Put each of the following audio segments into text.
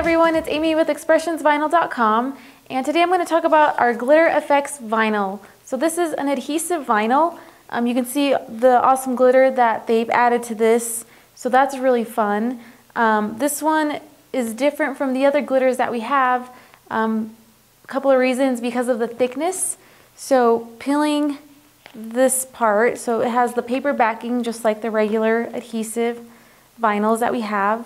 it's Amy with expressionsvinyl.com and today I'm going to talk about our Glitter FX vinyl. So this is an adhesive vinyl. Um, you can see the awesome glitter that they've added to this, so that's really fun. Um, this one is different from the other glitters that we have. Um, a couple of reasons because of the thickness. So peeling this part, so it has the paper backing just like the regular adhesive vinyls that we have.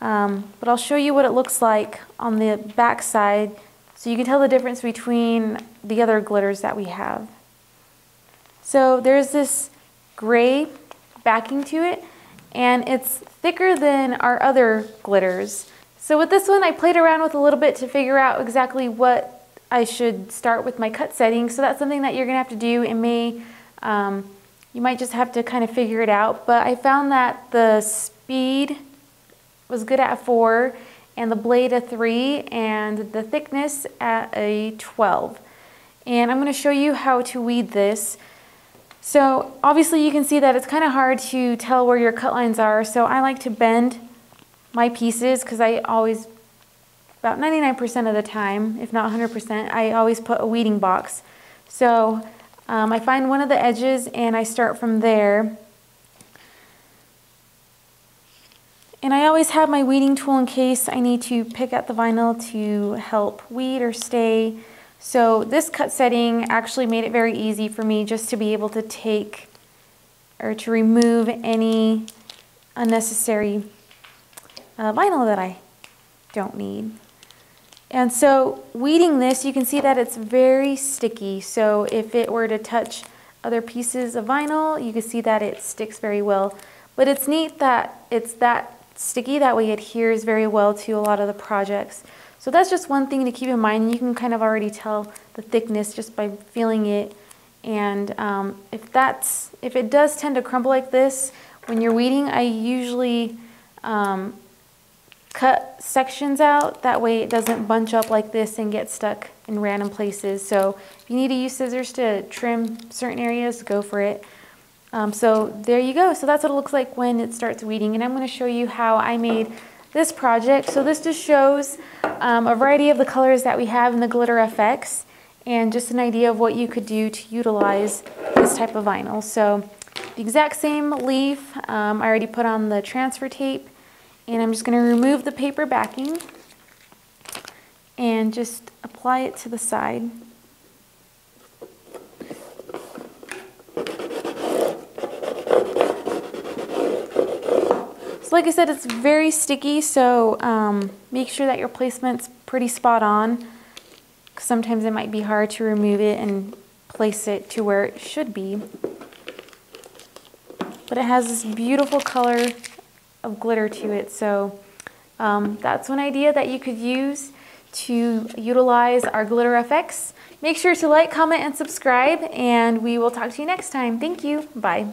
Um, but I'll show you what it looks like on the back side so you can tell the difference between the other glitters that we have. So there's this gray backing to it and it's thicker than our other glitters. So with this one I played around with a little bit to figure out exactly what I should start with my cut setting. So that's something that you're gonna have to do in May. Um, you might just have to kind of figure it out. But I found that the speed was good at 4 and the blade a 3 and the thickness at a 12. And I'm going to show you how to weed this. So obviously you can see that it's kind of hard to tell where your cut lines are. So I like to bend my pieces because I always, about 99% of the time, if not 100%, I always put a weeding box. So um, I find one of the edges and I start from there And I always have my weeding tool in case I need to pick at the vinyl to help weed or stay. So this cut setting actually made it very easy for me just to be able to take or to remove any unnecessary uh, vinyl that I don't need. And so weeding this, you can see that it's very sticky. So if it were to touch other pieces of vinyl, you can see that it sticks very well. But it's neat that it's that sticky. That way adheres very well to a lot of the projects. So that's just one thing to keep in mind. You can kind of already tell the thickness just by feeling it. And um, if that's if it does tend to crumble like this when you're weeding, I usually um, cut sections out. That way it doesn't bunch up like this and get stuck in random places. So if you need to use scissors to trim certain areas, go for it. Um, so there you go. So that's what it looks like when it starts weeding. And I'm going to show you how I made this project. So this just shows um, a variety of the colors that we have in the Glitter FX and just an idea of what you could do to utilize this type of vinyl. So the exact same leaf, um, I already put on the transfer tape and I'm just going to remove the paper backing and just apply it to the side. So like I said, it's very sticky, so um, make sure that your placement's pretty spot on. Sometimes it might be hard to remove it and place it to where it should be. But it has this beautiful color of glitter to it, so um, that's one idea that you could use to utilize our Glitter FX. Make sure to like, comment, and subscribe, and we will talk to you next time. Thank you. Bye.